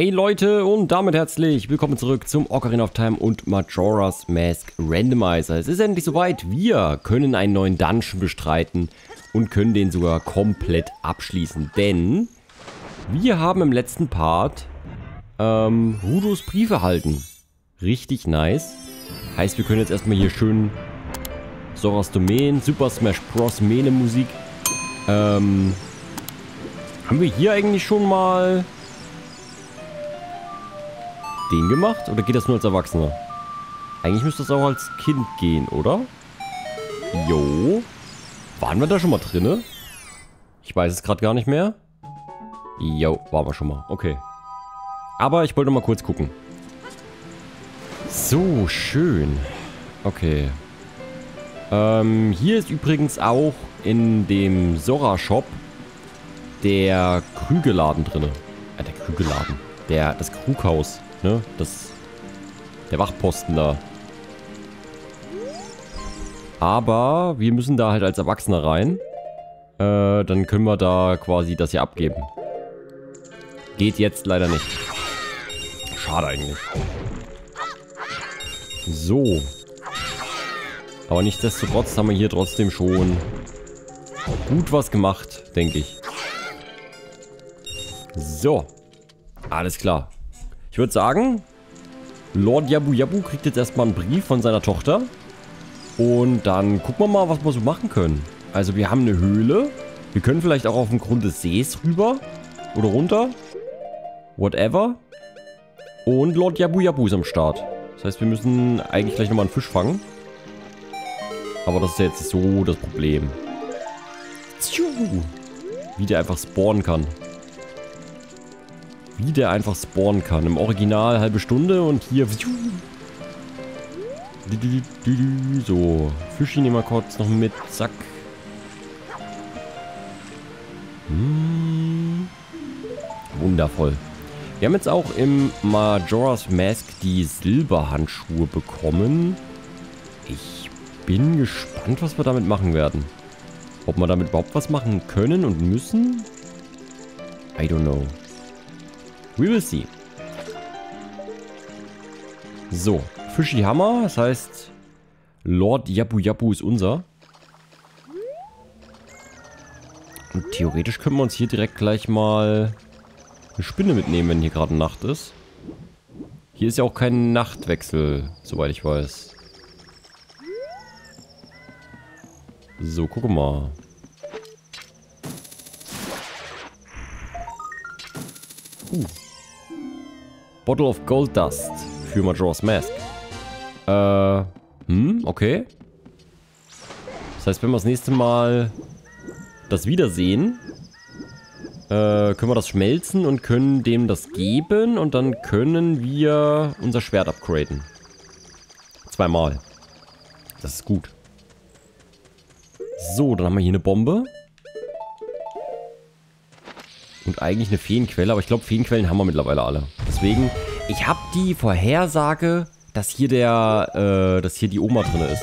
Hey Leute und damit herzlich willkommen zurück zum Ocarina of Time und Majora's Mask Randomizer. Es ist endlich soweit, wir können einen neuen Dungeon bestreiten und können den sogar komplett abschließen. Denn wir haben im letzten Part ähm, Rudos Brief erhalten. Richtig nice. Heißt, wir können jetzt erstmal hier schön Soras Domain, Super Smash Bros. Mene Musik. Ähm, haben wir hier eigentlich schon mal den gemacht? Oder geht das nur als Erwachsener? Eigentlich müsste das auch als Kind gehen, oder? Jo. Waren wir da schon mal drinne? Ich weiß es gerade gar nicht mehr. Jo, waren wir schon mal. Okay. Aber ich wollte mal kurz gucken. So, schön. Okay. Ähm, hier ist übrigens auch in dem Sora-Shop der Krügeladen drinne. Äh, der Krügeladen. Der, das Krughaus. Ne? Das... Der Wachposten da. Aber wir müssen da halt als Erwachsener rein. Äh, dann können wir da quasi das hier abgeben. Geht jetzt leider nicht. Schade eigentlich. So. Aber nichtsdestotrotz haben wir hier trotzdem schon gut was gemacht, denke ich. So. Alles klar. Ich würde sagen, Lord Yabu Yabu kriegt jetzt erstmal einen Brief von seiner Tochter. Und dann gucken wir mal, was wir so machen können. Also wir haben eine Höhle. Wir können vielleicht auch auf den Grund des Sees rüber. Oder runter. Whatever. Und Lord Yabu Yabu ist am Start. Das heißt, wir müssen eigentlich gleich nochmal einen Fisch fangen. Aber das ist ja jetzt so das Problem. Wie der einfach spawnen kann wie der einfach spawnen kann. Im Original halbe Stunde und hier... So, Fischi nehmen wir kurz noch mit. Zack. Hm. Wundervoll. Wir haben jetzt auch im Majora's Mask die Silberhandschuhe bekommen. Ich bin gespannt, was wir damit machen werden. Ob wir damit überhaupt was machen können und müssen? I don't know. We will see. So, Fischi Hammer, das heißt, Lord Yabu Yabu ist unser. Und theoretisch können wir uns hier direkt gleich mal eine Spinne mitnehmen, wenn hier gerade Nacht ist. Hier ist ja auch kein Nachtwechsel, soweit ich weiß. So, guck mal. Uh. Bottle of Gold Dust für Majora's Mask. Äh, hm, okay. Das heißt, wenn wir das nächste Mal das wiedersehen, äh, können wir das schmelzen und können dem das geben und dann können wir unser Schwert upgraden. Zweimal. Das ist gut. So, dann haben wir hier eine Bombe. Und eigentlich eine Feenquelle, aber ich glaube, Feenquellen haben wir mittlerweile alle. Deswegen, ich habe die Vorhersage, dass hier der, äh, dass hier die Oma drin ist.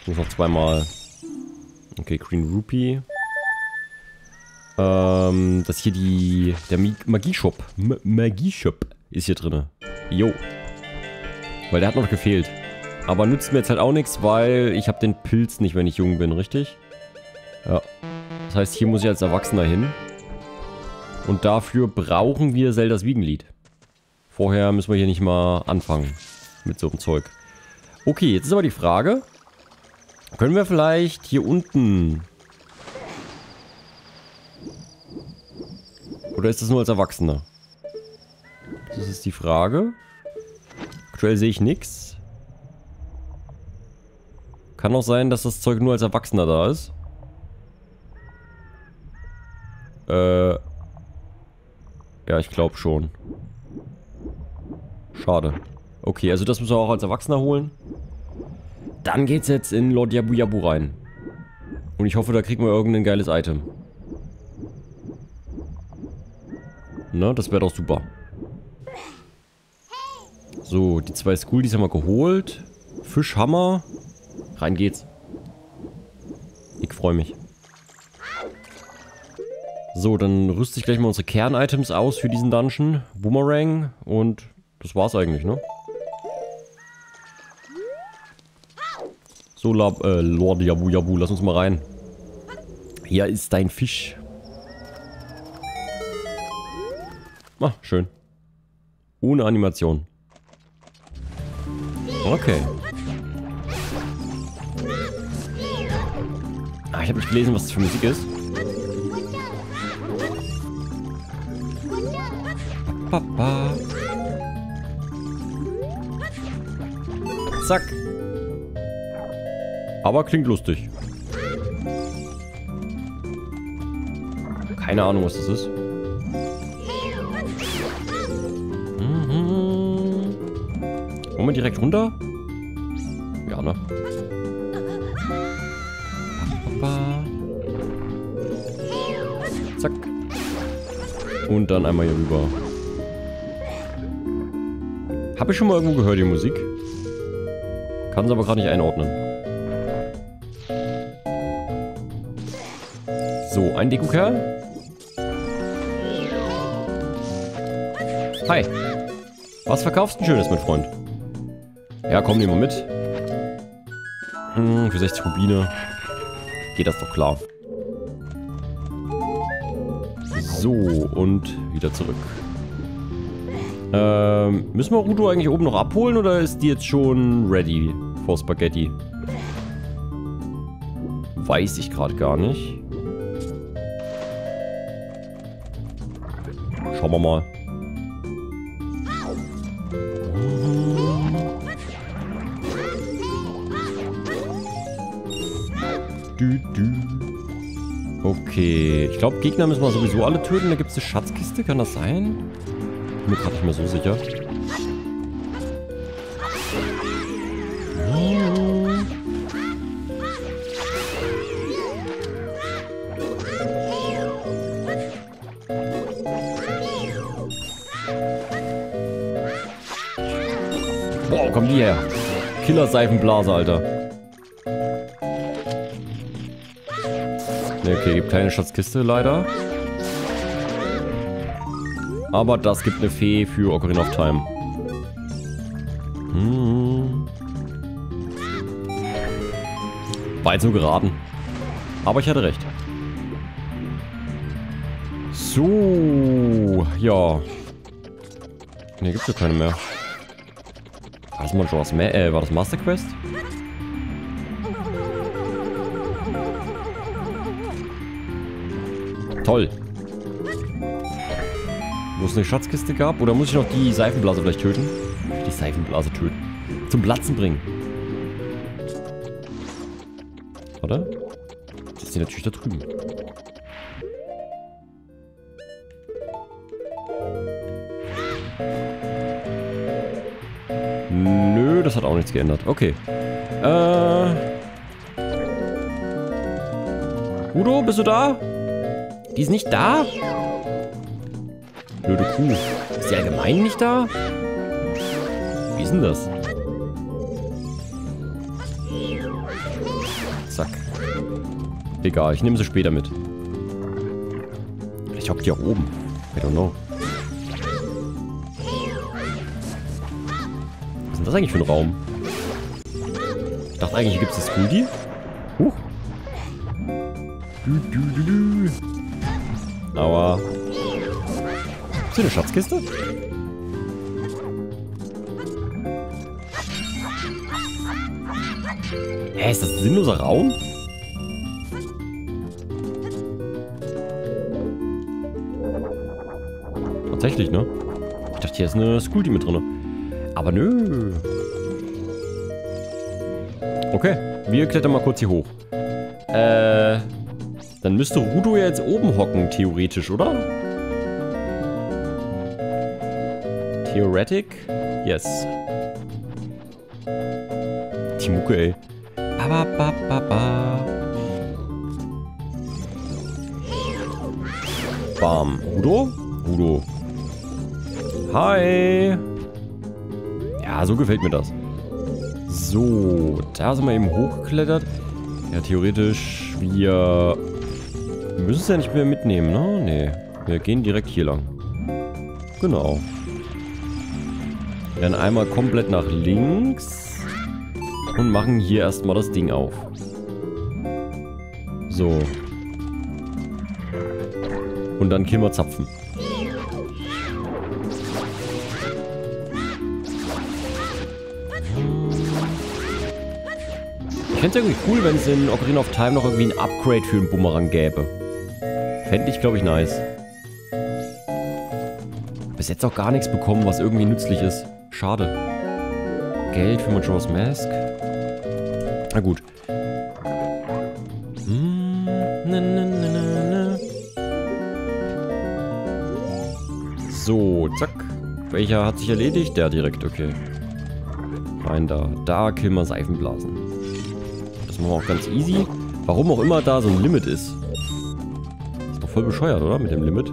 Ich muss noch zweimal. Okay, Green Rupee. Ähm, dass hier die, der Magieshop, Magieshop ist hier drin. Jo. Weil der hat noch gefehlt. Aber nützt mir jetzt halt auch nichts, weil ich habe den Pilz nicht, wenn ich jung bin, richtig? Ja. Das heißt, hier muss ich als Erwachsener hin. Und dafür brauchen wir Zeldas Wiegenlied. Vorher müssen wir hier nicht mal anfangen mit so einem Zeug. Okay, jetzt ist aber die Frage. Können wir vielleicht hier unten... Oder ist das nur als Erwachsener? Das ist die Frage. Aktuell sehe ich nichts. Kann auch sein, dass das Zeug nur als Erwachsener da ist. Ich glaube schon. Schade. Okay, also das müssen wir auch als Erwachsener holen. Dann geht's jetzt in Lord Yabu Yabu rein. Und ich hoffe, da kriegen wir irgendein geiles Item. Ne, das wäre doch super. So, die zwei Schoolies haben wir geholt. Fischhammer. Rein geht's. Ich freue mich. So, dann rüste ich gleich mal unsere Kern-Items aus für diesen Dungeon. Boomerang und das war's eigentlich, ne? So, Lab, äh, Lord Yabu Yabu, lass uns mal rein. Hier ist dein Fisch. Ah, schön. Ohne Animation. Okay. Ah, ich habe nicht gelesen, was das für Musik ist. Papa. Zack. Aber klingt lustig. Keine Ahnung, was das ist. Mhm. Wollen wir direkt runter? Ja, ne? Zack. Und dann einmal hier rüber. Habe ich schon mal irgendwo gehört, die Musik? Kann es aber gerade nicht einordnen. So, ein Deko-Kerl. Hi. Was verkaufst du Schönes, mein Freund? Ja, komm, nehmen wir mit. Hm, für 60 Rubine geht das doch klar. So, und wieder zurück. Ähm, müssen wir Rudo eigentlich oben noch abholen oder ist die jetzt schon ready for Spaghetti? Weiß ich gerade gar nicht. Schauen wir mal. Okay, ich glaube Gegner müssen wir sowieso alle töten. Da gibt es eine Schatzkiste, kann das sein? Bin mir gerade nicht mehr so sicher. Boah, komm die her. Killer-Seifenblase, Alter. Ne, okay, gibt keine Schatzkiste leider. Aber das gibt eine Fee für Ocarina of Time. Hm. War jetzt nur geraten. Aber ich hatte recht. So, ja. Ne, gibt's ja keine mehr. War das, mal was mehr, äh, war das Master Quest? Toll wo es eine Schatzkiste gab. Oder muss ich noch die Seifenblase vielleicht töten? Die Seifenblase töten. Zum Platzen bringen. Oder? Das ist die natürlich da drüben. Nö, das hat auch nichts geändert. Okay. Äh... Udo, bist du da? Die ist nicht da? Blöde Kuh. Ist die allgemein nicht da? Wie ist denn das? Zack. Egal, ich nehme sie später mit. Vielleicht hockt die auch oben. I don't know. Was ist denn das eigentlich für ein Raum? Ich dachte eigentlich, hier gibt es das Goodie. Huch. Du, du, du, du. Aber du eine Schatzkiste? Hä, ist das ein sinnloser Raum? Tatsächlich, ne? Ich dachte, hier ist eine Skulti mit drin. Aber nö. Okay, wir klettern mal kurz hier hoch. Äh, dann müsste Rudo ja jetzt oben hocken, theoretisch, oder? Theoretic? Yes. Die Mucke, ey. Ba, ba, ba, ba, Bam. Udo? Udo. Hi. Ja, so gefällt mir das. So, da sind wir eben hochgeklettert. Ja, theoretisch, wir Wir müssen es ja nicht mehr mitnehmen, ne? Nee. Wir gehen direkt hier lang. Genau. Wir rennen einmal komplett nach links. Und machen hier erstmal das Ding auf. So. Und dann killen wir Zapfen. Ich fände es irgendwie cool, wenn es in Ocarina of Time noch irgendwie ein Upgrade für einen Bumerang gäbe. Fände ich, glaube ich, nice. Bis jetzt auch gar nichts bekommen, was irgendwie nützlich ist. Schade. Geld für Majora's Mask. Na gut. Hm, ne, ne, ne. So, zack. Welcher hat sich erledigt? Der direkt, okay. Rein da. Da killen wir Seifenblasen. Das machen wir auch ganz easy. Warum auch immer da so ein Limit ist. Ist doch voll bescheuert, oder? Mit dem Limit.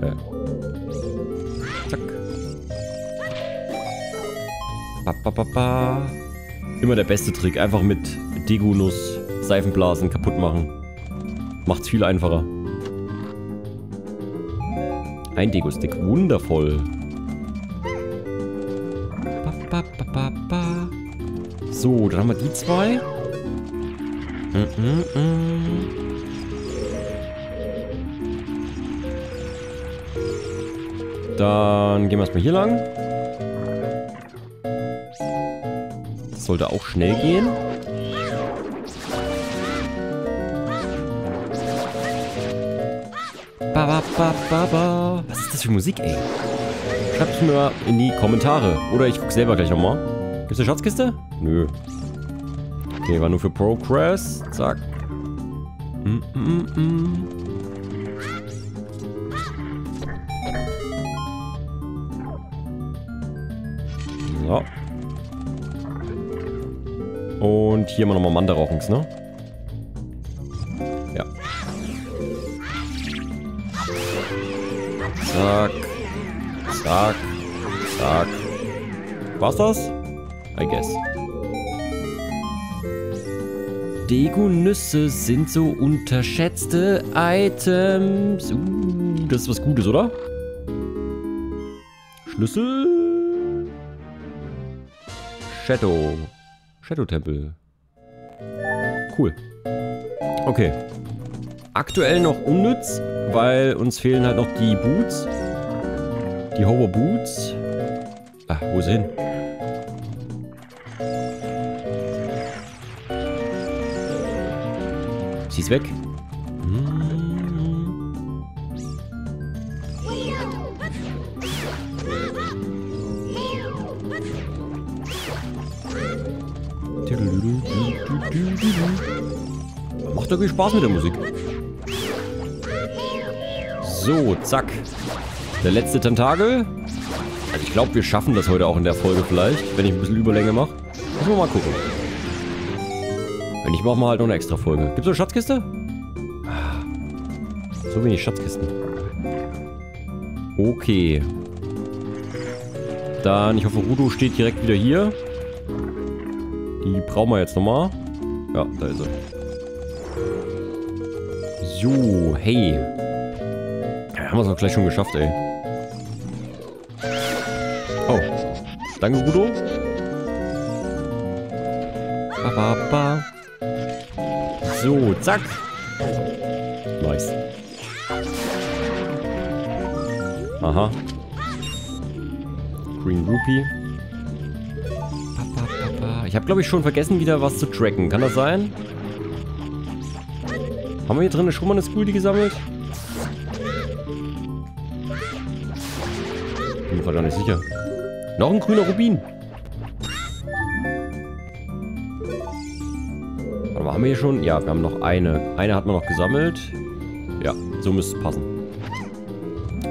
Ja. Ba, ba, ba. Immer der beste Trick. Einfach mit Degunus Seifenblasen kaputt machen. Macht's viel einfacher. Ein Dego-Stick. Wundervoll. So, dann haben wir die zwei. Mm -mm -mm. Dann gehen wir erstmal hier lang. Sollte auch schnell gehen. Ba, ba, ba, ba, ba. Was ist das für Musik, ey? Schreibt es mir mal in die Kommentare. Oder ich gucke selber gleich nochmal. Gibt es eine Schatzkiste? Nö. Okay, war nur für Progress. Zack. Mm, mm, mm. So. Und hier haben wir nochmal Mandarauchens, ne? Ja. Zack. Zack. Zack. War's das? I guess. Dego-Nüsse sind so unterschätzte Items. Uh, das ist was Gutes, oder? Schlüssel. Shadow. Shadow-Tempel. Cool. Okay. Aktuell noch unnütz, weil uns fehlen halt noch die Boots. Die Hover Boots. Ah, wo hin? Sie ist weg. Macht irgendwie Spaß mit der Musik. So, zack. Der letzte Tentakel. Also ich glaube, wir schaffen das heute auch in der Folge vielleicht, wenn ich ein bisschen Überlänge mache. Müssen wir mal gucken. Wenn nicht, machen wir halt noch eine extra Folge. Gibt es eine Schatzkiste? So wenig Schatzkisten. Okay. Dann, ich hoffe, Rudo steht direkt wieder hier. Die brauchen wir jetzt nochmal. Ja, da ist er. So, hey. Ja, haben wir es auch gleich schon geschafft, ey. Oh. Danke, Rudo. Ba, ba, ba. So, zack. Nice. Aha. Green Rupee. Ich habe, glaube ich, schon vergessen, wieder was zu tracken. Kann das sein? Haben wir hier drin schon mal eine Spoolie gesammelt? Bin mir gar nicht sicher. Noch ein grüner Rubin. Warte mal, haben wir hier schon? Ja, wir haben noch eine. Eine hat man noch gesammelt. Ja, so müsste es passen.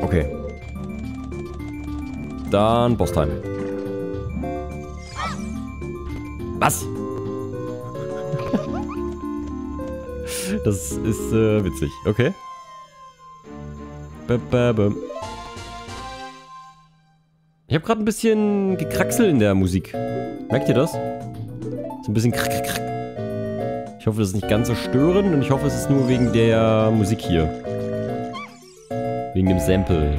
Okay. Dann Boss-Time. Was? das ist äh, witzig. Okay. Ich habe gerade ein bisschen gekraxel in der Musik. Merkt ihr das? So ein bisschen krack, krack, krack. hoffe, das ist nicht ganz so störend und ich hoffe, es ist nur wegen der Musik hier. Wegen dem Sample.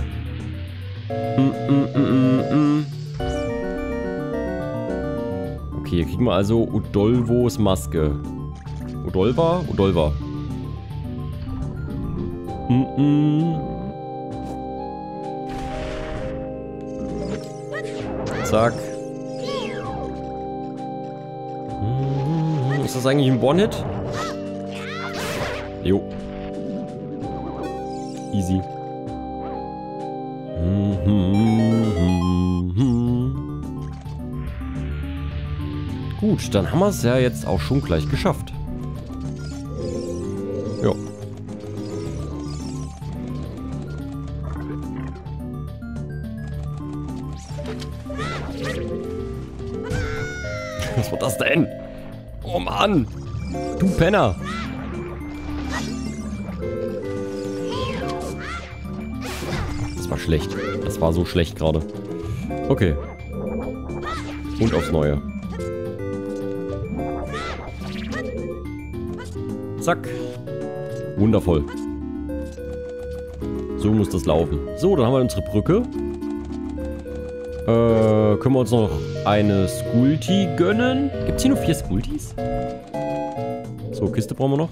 Mm, mm, mm, okay, hier kriegen wir also Udolvos Maske. Udolva? Udolva. Zack. Ist das eigentlich ein One-Hit? Jo. Easy. Gut, dann haben wir es ja jetzt auch schon gleich geschafft. Ja. Was war das denn? Oh Mann! Du Penner! Das war schlecht. Das war so schlecht gerade. Okay. Und aufs Neue. Zack. Wundervoll. So muss das laufen. So, dann haben wir unsere Brücke. Äh, können wir uns noch eine Skulti gönnen? Gibt es hier nur vier Skultis? So, Kiste brauchen wir noch.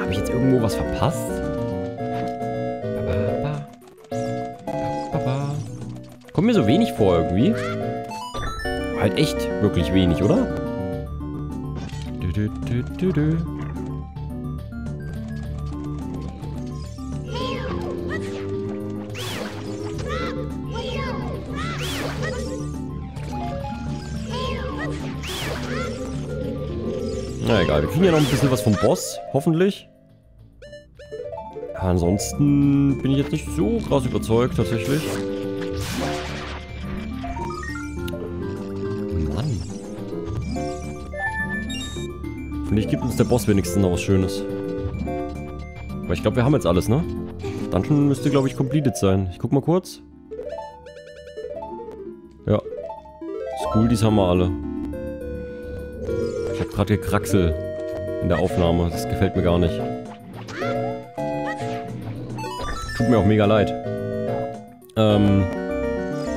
Habe ich jetzt irgendwo was verpasst? Kommt mir so wenig vor irgendwie. Halt echt wirklich wenig, oder? Du, du, Na egal, wir kriegen ja noch ein bisschen was vom Boss, hoffentlich. ansonsten bin ich jetzt nicht so krass überzeugt, tatsächlich. Vielleicht gibt uns der Boss wenigstens noch was Schönes. Aber ich glaube, wir haben jetzt alles, ne? Dungeon müsste, glaube ich, completed sein. Ich guck mal kurz. Ja. School, haben wir alle habe gerade gekraxel in der Aufnahme. Das gefällt mir gar nicht. Tut mir auch mega leid. Ähm,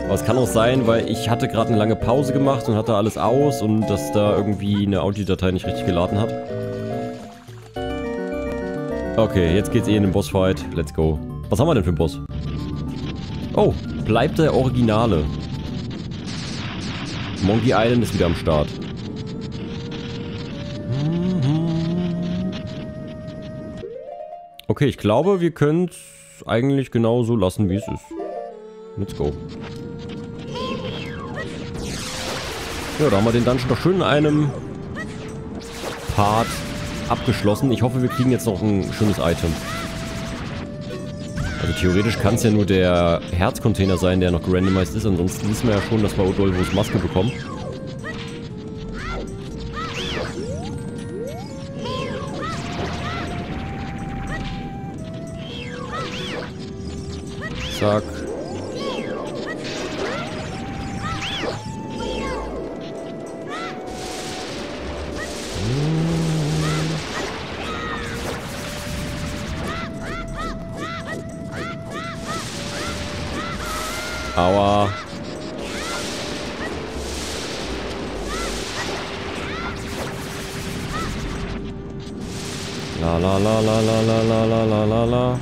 aber es kann auch sein, weil ich hatte gerade eine lange Pause gemacht und hatte alles aus und dass da irgendwie eine Audiodatei nicht richtig geladen hat. Okay, jetzt geht's eh in den Bossfight. Let's go. Was haben wir denn für einen Boss? Oh, bleibt der Originale. Monkey Island ist wieder am Start. Okay, ich glaube, wir können es eigentlich genauso lassen, wie es ist. Let's go. Ja, da haben wir den Dungeon doch schön in einem Part abgeschlossen. Ich hoffe, wir kriegen jetzt noch ein schönes Item. Also theoretisch kann es ja nur der Herzcontainer sein, der noch gerandomized ist. Ansonsten wissen wir ja schon, dass wir Odolvos Maske bekommen. Zack. Aua. La la la la la la la la la la.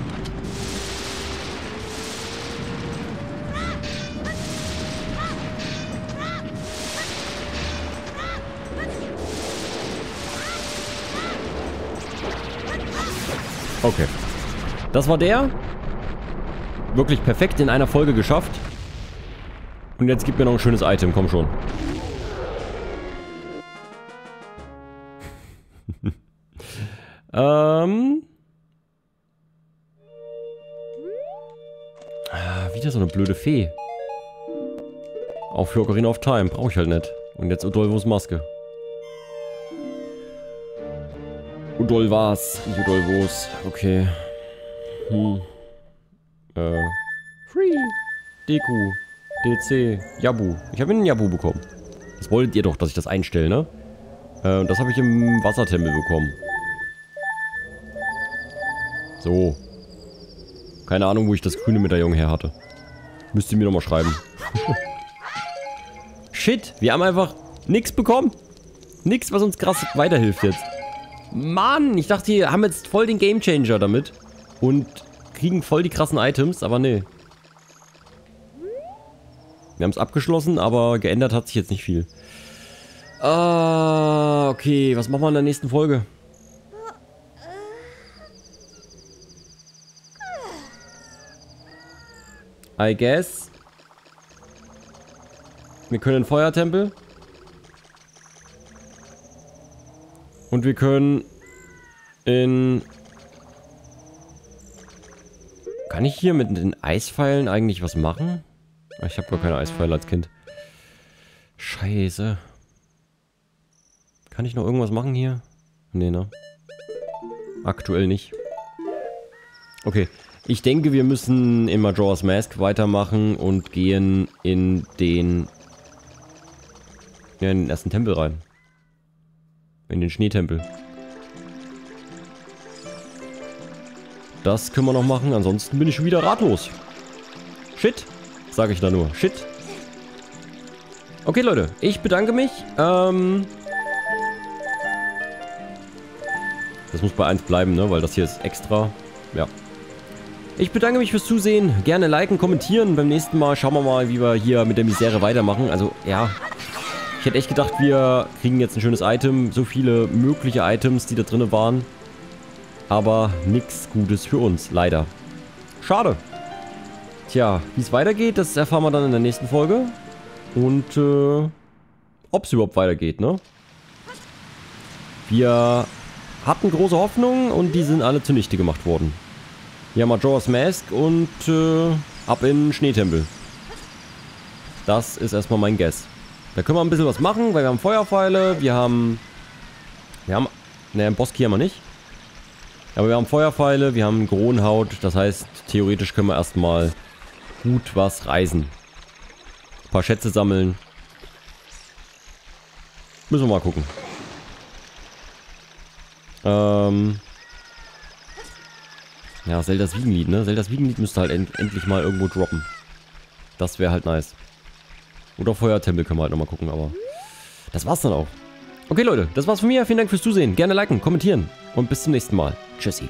Okay. Das war der. Wirklich perfekt in einer Folge geschafft. Und jetzt gib mir noch ein schönes Item, komm schon. ähm. Ah, wieder so eine blöde Fee. Auch für Ocarina of Time. Brauche ich halt nicht. Und jetzt Udolvos Maske. Udol war's. Nicht Udolvos. Okay. Hm. Äh. Free. Deku. DC. Yabu. Ich habe einen Yabu bekommen. Das wolltet ihr doch, dass ich das einstelle, ne? Äh, das habe ich im Wassertempel bekommen. So. Keine Ahnung, wo ich das grüne Medaillon her hatte. Müsst ihr mir nochmal schreiben. Shit, wir haben einfach nichts bekommen. Nix, was uns krass weiterhilft jetzt. Mann, ich dachte, wir haben jetzt voll den Gamechanger damit. Und kriegen voll die krassen Items, aber nee. Wir haben es abgeschlossen, aber geändert hat sich jetzt nicht viel. Ah, okay. Was machen wir in der nächsten Folge? I guess. Wir können in Feuertempel. Und wir können in... Kann ich hier mit den Eispfeilen eigentlich was machen? Ich habe gar keine Eispfeile als Kind. Scheiße. Kann ich noch irgendwas machen hier? Nee, ne? Aktuell nicht. Okay. Ich denke, wir müssen in Majora's Mask weitermachen und gehen in den... Ja, in den ersten Tempel rein. In den Schneetempel. Das können wir noch machen, ansonsten bin ich schon wieder ratlos. Shit, sage ich da nur. Shit. Okay, Leute, ich bedanke mich. Ähm... Das muss bei 1 bleiben, ne? Weil das hier ist extra. Ja. Ich bedanke mich fürs Zusehen. Gerne liken, kommentieren. Beim nächsten Mal schauen wir mal, wie wir hier mit der Misere weitermachen. Also, ja. Ich hätte echt gedacht, wir kriegen jetzt ein schönes Item. So viele mögliche Items, die da drin waren. Aber nichts Gutes für uns, leider. Schade. Tja, wie es weitergeht, das erfahren wir dann in der nächsten Folge. Und, äh, ob es überhaupt weitergeht, ne? Wir hatten große Hoffnungen und die sind alle zunichte gemacht worden. Hier Majora's Mask und äh, ab in Schneetempel. Das ist erstmal mein Guess. Da können wir ein bisschen was machen, weil wir haben Feuerpfeile, wir haben... Wir haben... Ne, einen Boski haben wir nicht. Aber wir haben Feuerpfeile, wir haben Gronhaut, das heißt, theoretisch können wir erstmal gut was reisen. Ein paar Schätze sammeln. Müssen wir mal gucken. Ähm... Ja, Zeldas Wiegenlied, ne? Zeldas Wiegenlied müsste halt end endlich mal irgendwo droppen. Das wäre halt nice. Oder Feuertempel können wir halt nochmal gucken, aber... Das war's dann auch. Okay, Leute, das war's von mir. Vielen Dank fürs Zusehen. Gerne liken, kommentieren und bis zum nächsten Mal. Tschüssi.